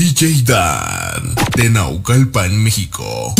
DJ Dan de Naucalpan, México.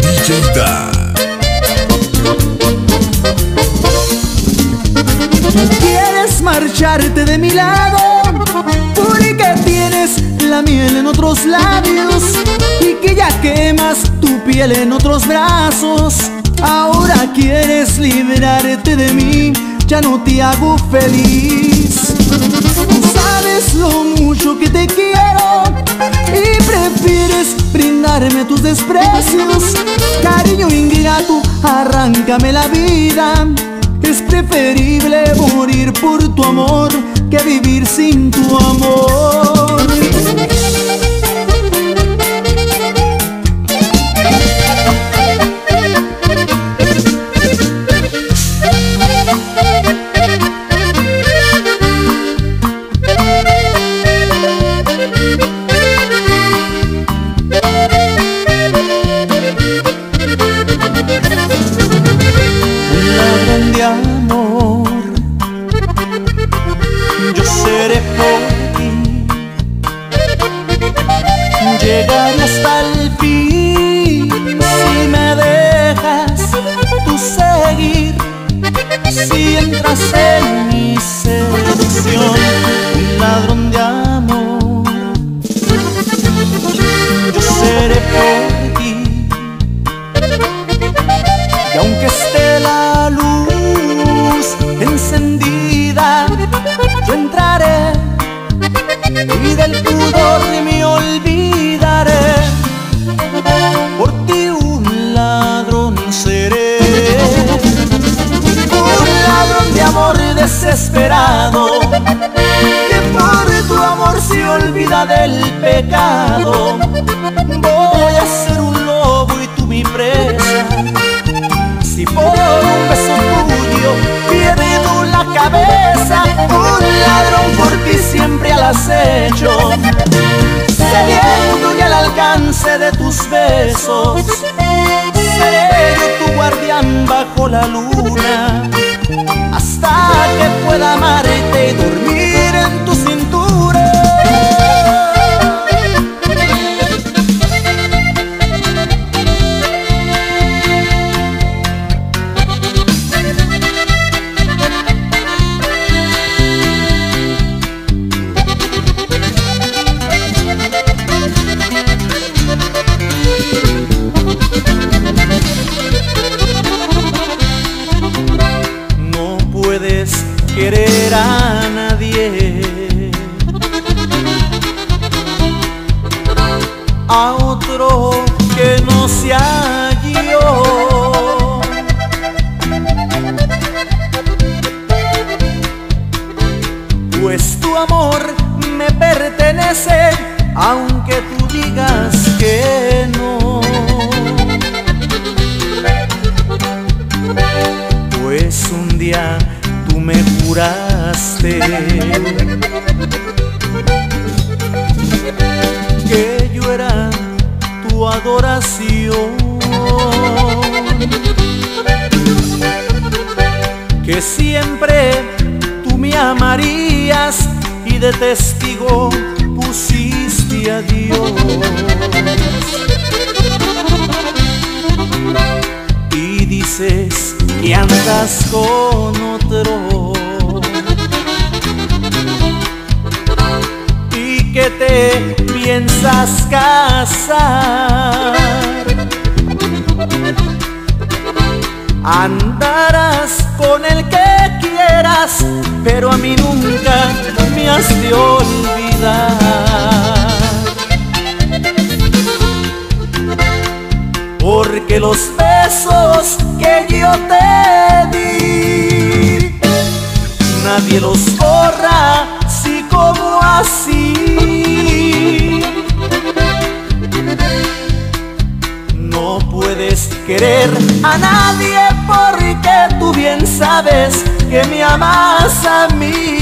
DJ Dan. Quieres marcharte de mi lado porque tienes la miel en otros labios y que ya quemas tu piel en otros brazos. Ahora quieres liberarte de mí, ya no te hago feliz. Tú sabes lo mucho que te quiero y prefieres brindarme tus desprecios. Cariño ingrato, arráncame la vida. Es preferible morir por tu amor que vivir sin tu amor. Desesperado, que por tu amor se olvida del pecado. Voy a ser un lobo y tú mi presa. Si por un beso tuyo pierdo la cabeza, un ladrón por ti siempre al acecho, sediento y al alcance de tus besos. Seré yo tu guardián bajo la luna, hasta que yo era tu adoración, que siempre tú me amarías y de testigo pusiste a Dios. y dices que andas con otro que te piensas casar. Andarás con el que quieras, pero a mí nunca me has de olvidar. Porque los besos que yo te di, nadie los borra, a nadie porque tú bien sabes que me amas a mí.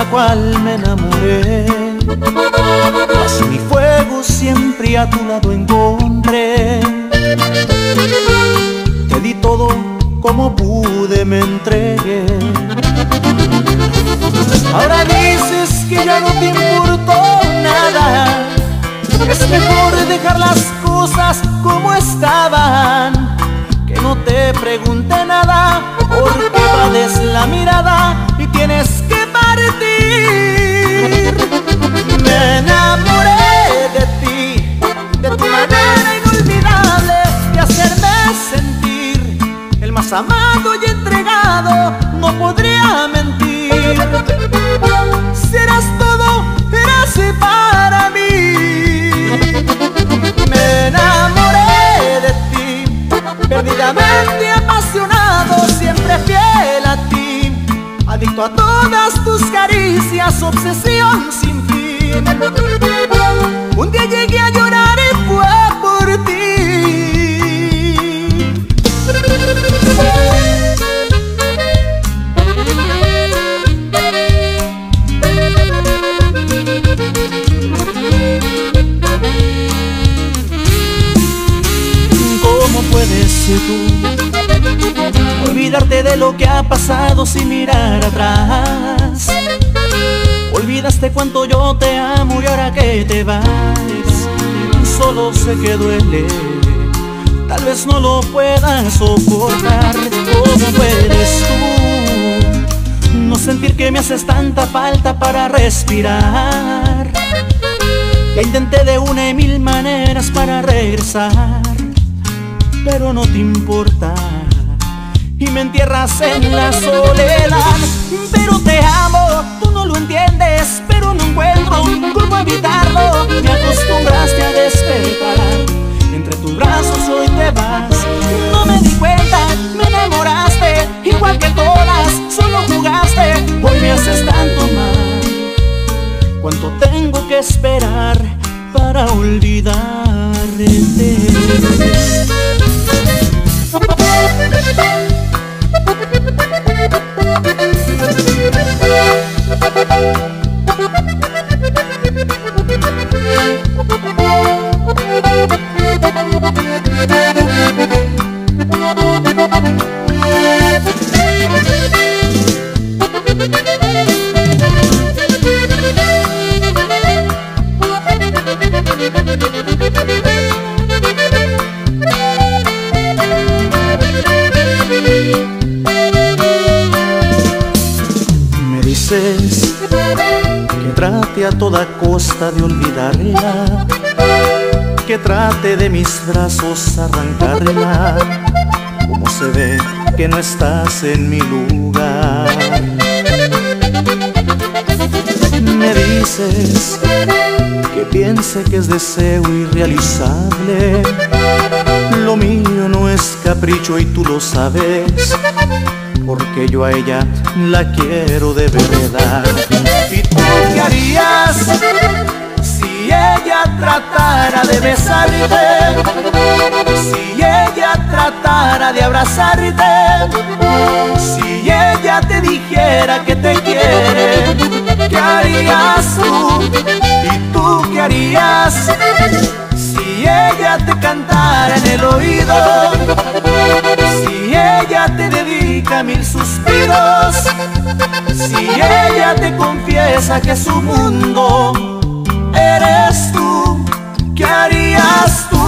La cual me enamoré. Mas mi fuego siempre a tu lado encontré. Te di todo como pude, me entregué. Ahora dices que ya no te importó nada. Es mejor dejar las cosas como estaban. Que no te pregunte nada porque vales la mirada y tienes que enamoré de ti, de tu manera inolvidable de hacerme sentir el más amado y entregado. No podría mentir. Serás todo, eras para mí. Me enamoré de ti, perdidamente apasionado, siempre fiel a ti. Adicto a todas tus caricias, obsesión sin Un día llegué a llorar y fue por ti. ¿Cómo puedes tú olvidarte de lo que ha pasado sin mirar atrás? Olvidaste cuánto yo te amo y ahora que te vas, solo sé que duele. Tal vez no lo puedas soportar. ¿Cómo puedes tú no sentir que me haces tanta falta para respirar? Ya intenté de una y mil maneras para regresar, pero no te importa. Y me entierras en la soledad, pero te amo, entiendes, pero no encuentro cómo evitarlo. Toda costa de olvidarla, que trate de mis brazos arrancarla, como se ve que no estás en mi lugar. Me dices que piense que es deseo irrealizable, lo mío no es capricho y tú lo sabes porque yo a ella la quiero de verdad. ¿Y tú qué harías si ella tratara de besarte? Si ella tratara de abrazarte? Si ella te dijera que te quiere, ¿qué harías tú? ¿Y tú qué harías? Si ella te cantara en el oído, si ella te dedica mil suspiros, si ella te confiesa que su mundo eres tú, ¿qué harías tú?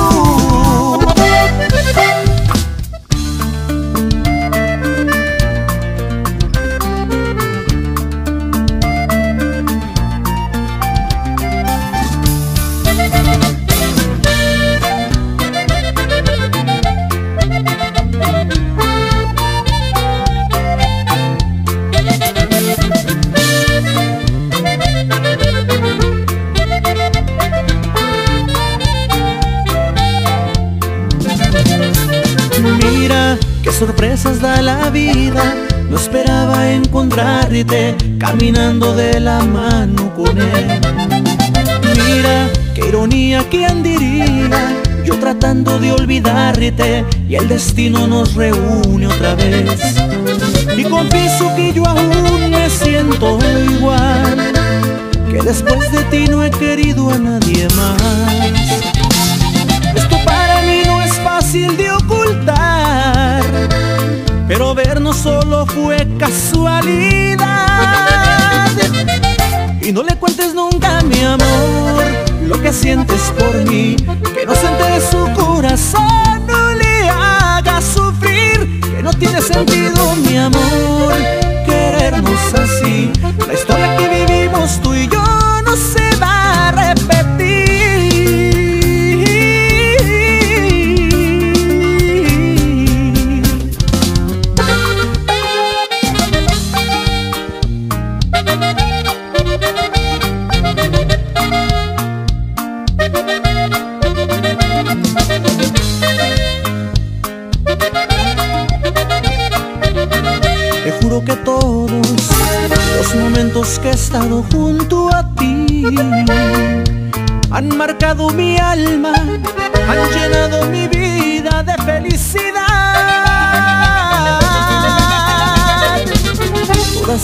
Caminando de la mano con él. Mira qué ironía, quién diría. Yo tratando de olvidarte y el destino nos reúne otra vez. Y confieso que yo aún me siento igual Que después de ti no he querido a nadie más Esto para mí no es fácil de ocultar Pero vernos solo fue casualidad Y no le cuentes nunca mi amor Lo que sientes por mí. Que no se entere su corazón No le haga sufrir. Que no tiene sentido mi amor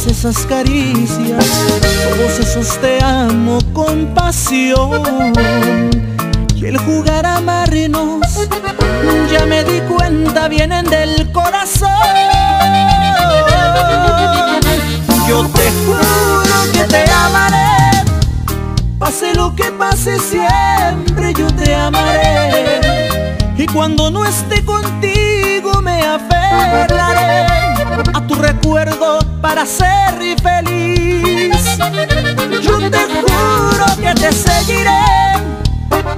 esas caricias, todos esos te amo con pasión. Y el jugar a amarnos, ya me di cuenta, vienen del corazón. Yo te juro que te amaré, pase lo que pase siempre yo te amaré. Y cuando no esté contigo me a tu recuerdo para ser feliz. Yo te juro que te seguiré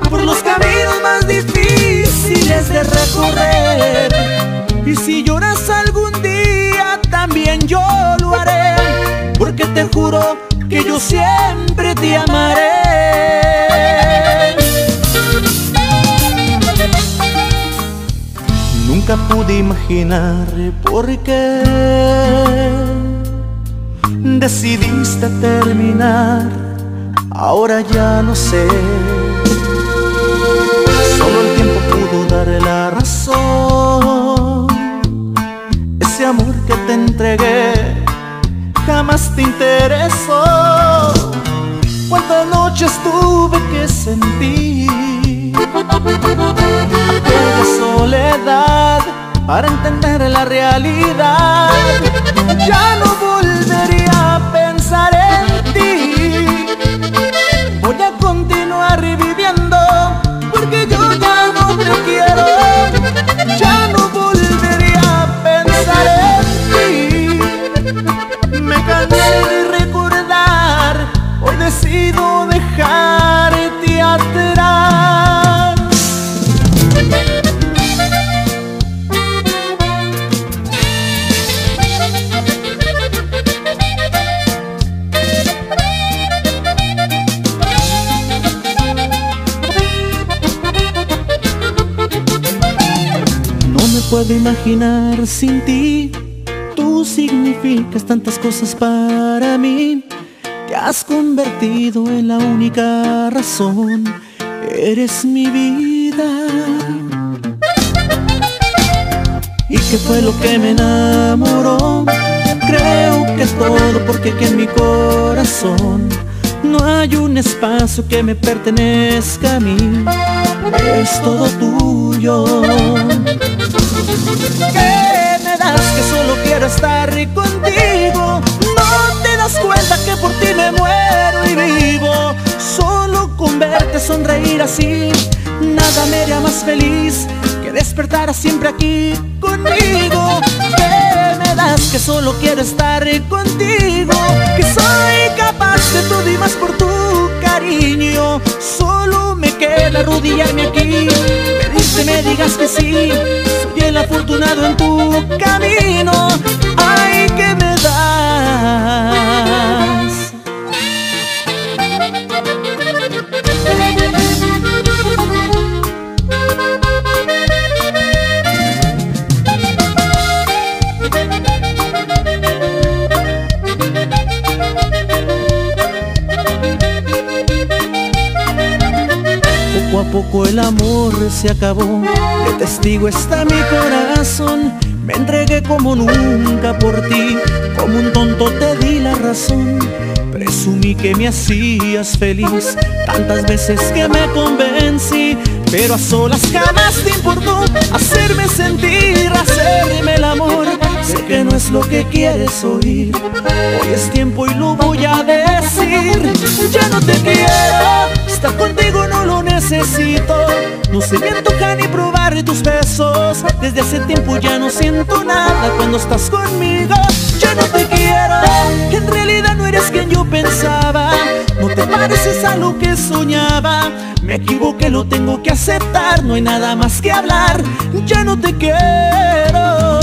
por los caminos más difíciles de recorrer. Y si lloras algún día, también yo lo haré, porque te juro que yo siempre te amaré. Nunca pude imaginar por qué decidiste terminar, ahora ya no sé. Solo el tiempo pudo darle la razón. Ese amor que te entregué jamás te interesó. Cuántas noches tuve que sentir de soledad para entender la realidad. Ya no volvería a pensar en ti. Voy a continuar viviendo porque yo ya no te quiero. Ya no volvería a pensar en ti. Me cansé de recordar, hoy decido puedo imaginar sin ti. Tú significas tantas cosas para mí. Te has convertido en la única razón. Eres mi vida. ¿Y qué fue lo que me enamoró? Creo que es todo porque aquí en mi corazón no hay un espacio que me pertenezca a mí. Es todo tuyo. ¿Qué me das que solo quiero estar contigo? No te das cuenta que por ti me muero y vivo. Solo con verte sonreír así, nada me haría más feliz que despertar siempre aquí conmigo. ¿Qué me das que solo quiero estar contigo? Que soy capaz de todo y más por tu cariño. Solo me queda arrodillarme aquí, pedirte me digas que sí. Soy el afortunado en tu camino. Ay, que me das. Se acabó, de testigo está mi corazón. Me entregué como nunca por ti, como un tonto te di la razón. Presumí que me hacías feliz, tantas veces que me convencí, pero a solas jamás te importó hacerme sentir, hacerme el amor. Sé que no es lo que quieres oír, hoy es tiempo y lo voy a decir. Ya no te quiero, estar contigo no lo necesito. No se me antoja ni probar tus besos. Desde hace tiempo ya no siento nada cuando estás conmigo. Ya no te quiero, en realidad no eres quien yo pensaba. No te pareces a lo que soñaba. Me equivoqué, lo tengo que aceptar. No hay nada más que hablar. Ya no te quiero.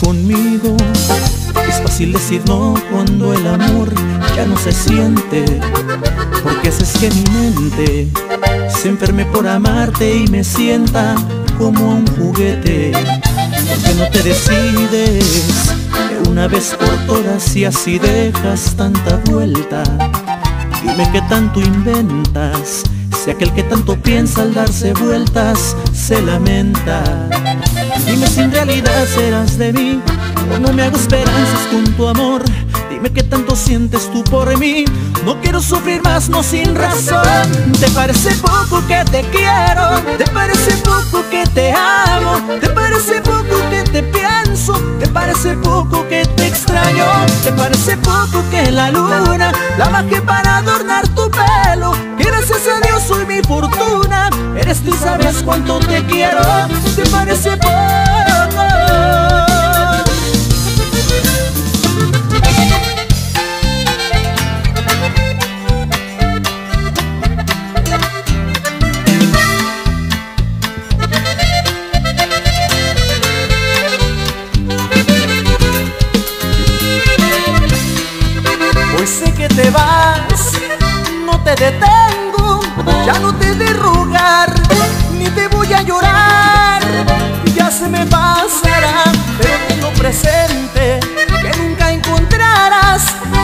Conmigo. Es fácil decir no cuando el amor ya no se siente. Porque haces que mi mente se enferme por amarte y me sienta como un juguete. Porque no te decides de una vez por todas y así dejas tanta vuelta. Dime qué tanto inventas. Si aquel que tanto piensa al darse vueltas se lamenta. Dime si en realidad serás de mí o no me hago esperanzas con tu amor. Dime qué tanto sientes tú por mí. No quiero sufrir más, no sin razón. ¿Te parece poco que te quiero? ¿Te parece poco que te amo? ¿Te parece poco que te pienso? ¿Te parece poco que te extraño? ¿Te parece poco que la luna la bajé para adornar tu pelo? Que gracias a Dios soy mi fortuna. Eres tú y sabes cuánto te quiero. ¿Te parece poco?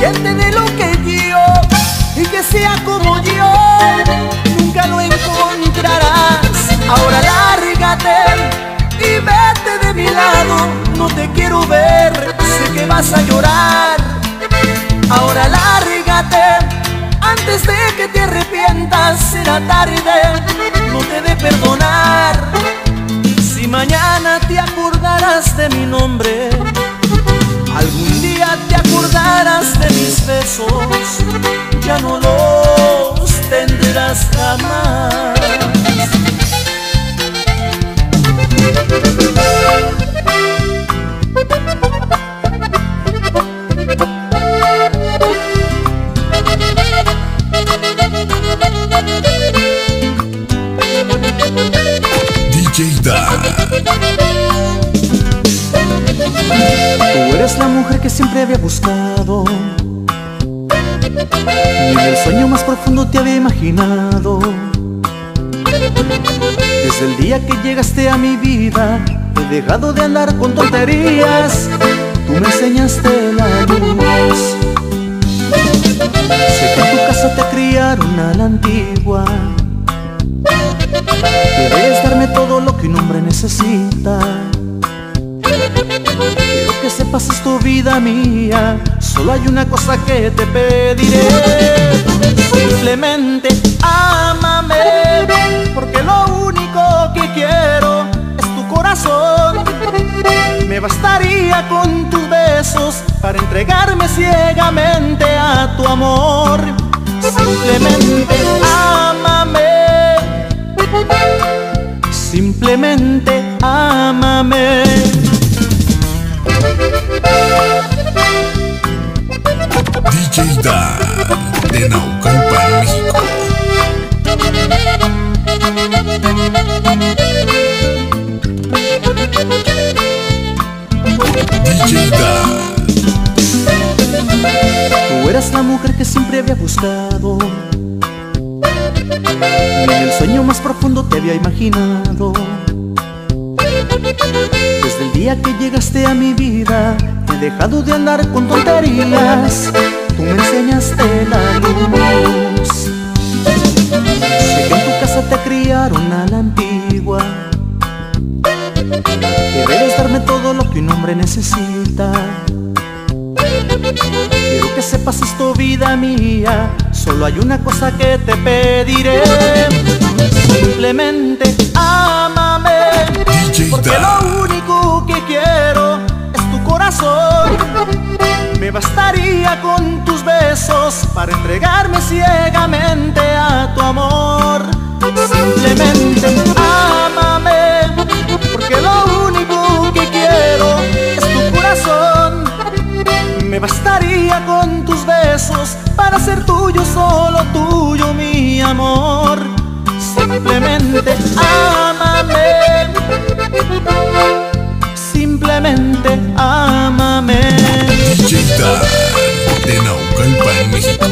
Encontrarás quien te dé lo que yo y que sea como yo, nunca lo encontrarás. Ahora lárgate y vete de mi lado, no te quiero ver, sé que vas a llorar. Ahora lárgate antes de que te arrepientas, será tarde, no te de perdonar. Si mañana te acordarás de mi nombre, algún día te acordarás de mis besos, ya no los tendrás jamás. DJ Dan. Tú eres la mujer que siempre había buscado. Ni en el sueño más profundo te había imaginado. Desde el día que llegaste a mi vida, he dejado de andar con tonterías. Tú me enseñaste la luz. Sé que en tu casa te criaron a la antigua. Debes darme todo lo que un hombre necesita. Que sepas es tu vida mía. Solo hay una cosa que te pediré. Simplemente ámame. Porque lo único que quiero es tu corazón. Me bastaría con tus besos para entregarme ciegamente a tu amor. Simplemente ámame. Simplemente ámame. DJ Dan. De Naucalpan, México. DJ Dan. Tú eras la mujer que siempre había buscado. Ni en el sueño más profundo te había imaginado. Desde el día que llegaste a mi vida, he dejado de andar con tonterías. Tú me enseñaste la luz. Sé que en tu casa te criaron a la antigua. Que debes darme todo lo que un hombre necesita. Quiero que sepas esto, vida mía. Solo hay una cosa que te pediré. Simplemente ámame. DJ Porque Da. lo único que quiero es tu corazón. Me bastaría con tus besos para entregarme ciegamente a tu amor. Simplemente ámame, porque lo único que quiero es tu corazón. Me bastaría con tus besos para ser tuyo, solo tuyo, mi amor. Simplemente ámame. Simplemente ámame. Dan de México.